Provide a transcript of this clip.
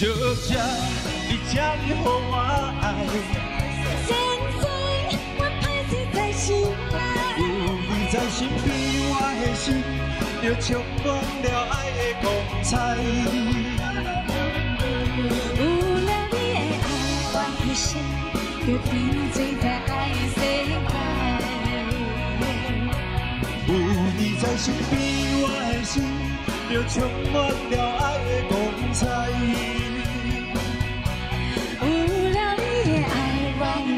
小姐，你这么予我爱，现在我歹势在心内，有你在身边，我的心就充满了爱的光彩。有了你的爱，我的心就沉醉在爱的世界。有你在身边，我的心就充满了爱